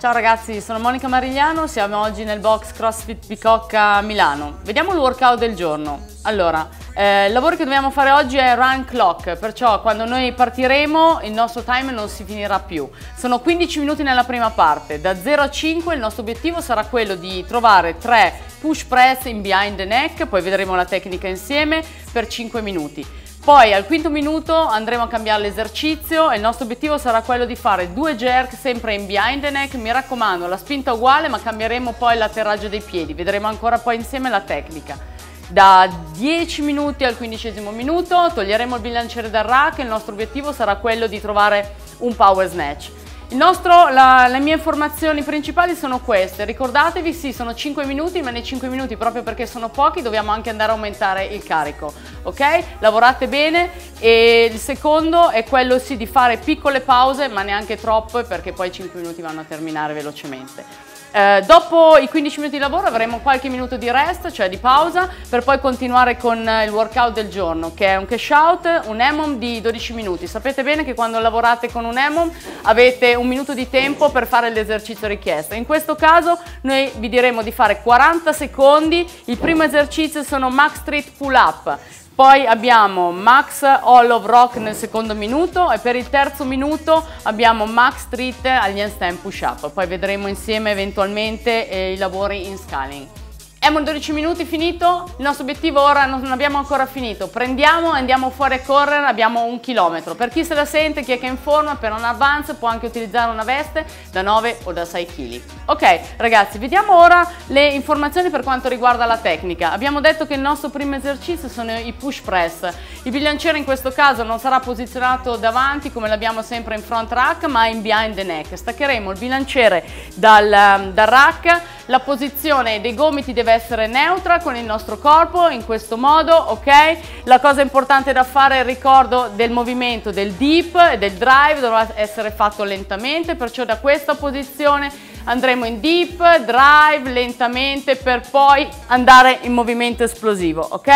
Ciao ragazzi, sono Monica Marigliano, siamo oggi nel box CrossFit Picocca Milano. Vediamo il workout del giorno. Allora, eh, il lavoro che dobbiamo fare oggi è run clock, perciò quando noi partiremo il nostro time non si finirà più. Sono 15 minuti nella prima parte, da 0 a 5 il nostro obiettivo sarà quello di trovare 3 push press in behind the neck, poi vedremo la tecnica insieme per 5 minuti. Poi al quinto minuto andremo a cambiare l'esercizio e il nostro obiettivo sarà quello di fare due jerk sempre in behind the neck, mi raccomando la spinta uguale ma cambieremo poi l'atterraggio dei piedi, vedremo ancora poi insieme la tecnica. Da 10 minuti al quindicesimo minuto toglieremo il bilanciere dal rack e il nostro obiettivo sarà quello di trovare un power snatch. Nostro, la, le mie informazioni principali sono queste, ricordatevi sì sono 5 minuti ma nei 5 minuti proprio perché sono pochi dobbiamo anche andare a aumentare il carico, ok? Lavorate bene e il secondo è quello sì di fare piccole pause ma neanche troppe perché poi i 5 minuti vanno a terminare velocemente. Eh, dopo i 15 minuti di lavoro avremo qualche minuto di rest, cioè di pausa, per poi continuare con eh, il workout del giorno, che è un cash out, un EMOM di 12 minuti. Sapete bene che quando lavorate con un EMOM avete un minuto di tempo per fare l'esercizio richiesto. In questo caso noi vi diremo di fare 40 secondi, il primo esercizio sono Max Street Pull Up. Poi abbiamo Max All of Rock nel secondo minuto e per il terzo minuto abbiamo Max Street agli handstand push up. Poi vedremo insieme eventualmente eh, i lavori in scaling. Abbiamo 12 minuti finito, il nostro obiettivo ora non abbiamo ancora finito, prendiamo e andiamo fuori a correre, abbiamo un chilometro. Per chi se la sente, chi è che è in forma, per un advance può anche utilizzare una veste da 9 o da 6 kg. Ok ragazzi, vediamo ora le informazioni per quanto riguarda la tecnica. Abbiamo detto che il nostro primo esercizio sono i push press. Il bilanciere in questo caso non sarà posizionato davanti come l'abbiamo sempre in front rack ma in behind the neck. Staccheremo il bilanciere dal, dal rack, la posizione dei gomiti deve essere neutra con il nostro corpo in questo modo, ok? La cosa importante da fare è il ricordo del movimento del deep e del drive, dovrà essere fatto lentamente, perciò da questa posizione andremo in deep, drive lentamente per poi andare in movimento esplosivo, ok?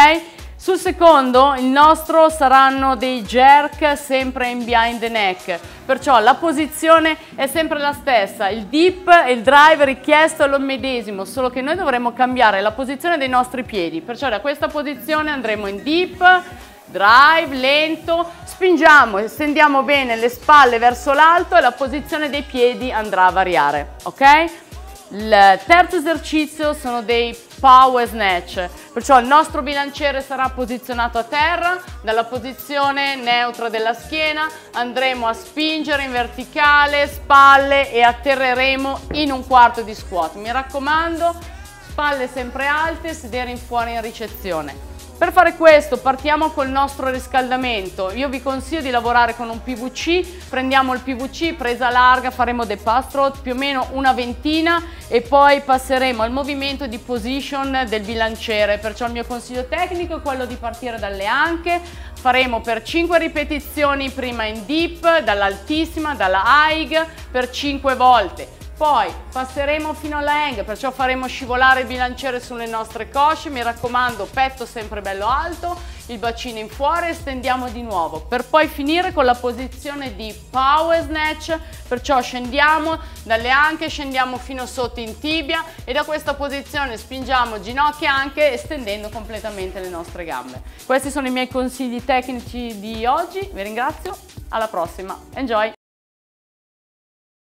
Sul secondo il nostro saranno dei jerk sempre in behind the neck, perciò la posizione è sempre la stessa, il dip e il drive richiesto è lo medesimo, solo che noi dovremo cambiare la posizione dei nostri piedi, perciò da questa posizione andremo in dip, drive, lento, spingiamo, estendiamo bene le spalle verso l'alto e la posizione dei piedi andrà a variare, ok? Il terzo esercizio sono dei power snatch, perciò il nostro bilanciere sarà posizionato a terra, dalla posizione neutra della schiena andremo a spingere in verticale, spalle e atterreremo in un quarto di squat. Mi raccomando, spalle sempre alte, sedere in fuori in ricezione. Per fare questo partiamo col nostro riscaldamento, io vi consiglio di lavorare con un PVC, prendiamo il PVC, presa larga, faremo dei pass throat più o meno una ventina e poi passeremo al movimento di position del bilanciere, perciò il mio consiglio tecnico è quello di partire dalle anche, faremo per 5 ripetizioni prima in deep, dall'altissima, dalla high per 5 volte, poi passeremo fino alla hang, perciò faremo scivolare il bilanciere sulle nostre cosce, mi raccomando petto sempre bello alto, il bacino in fuori e stendiamo di nuovo, per poi finire con la posizione di power snatch, perciò scendiamo dalle anche, scendiamo fino sotto in tibia e da questa posizione spingiamo ginocchia anche estendendo completamente le nostre gambe. Questi sono i miei consigli tecnici di oggi, vi ringrazio, alla prossima, enjoy!